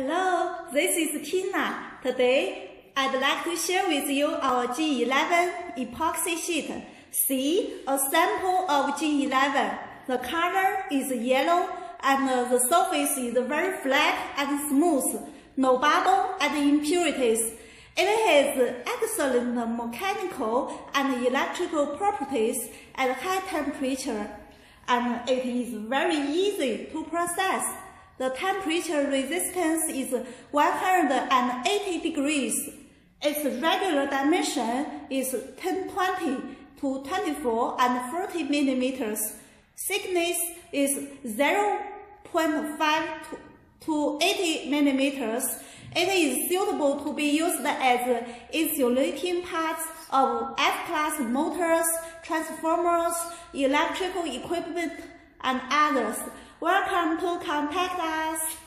Hello, this is Tina. Today, I'd like to share with you our G11 epoxy sheet. See a sample of G11. The color is yellow and the surface is very flat and smooth, no bubble and impurities. It has excellent mechanical and electrical properties at high temperature, and it is very easy to process. The temperature resistance is 180 degrees. Its regular dimension is 1020 to 24 and 40 millimeters. Thickness is 0.5 to 80 millimeters. It is suitable to be used as insulating parts of F-class motors, transformers, electrical equipment, and others. Welcome to contact us.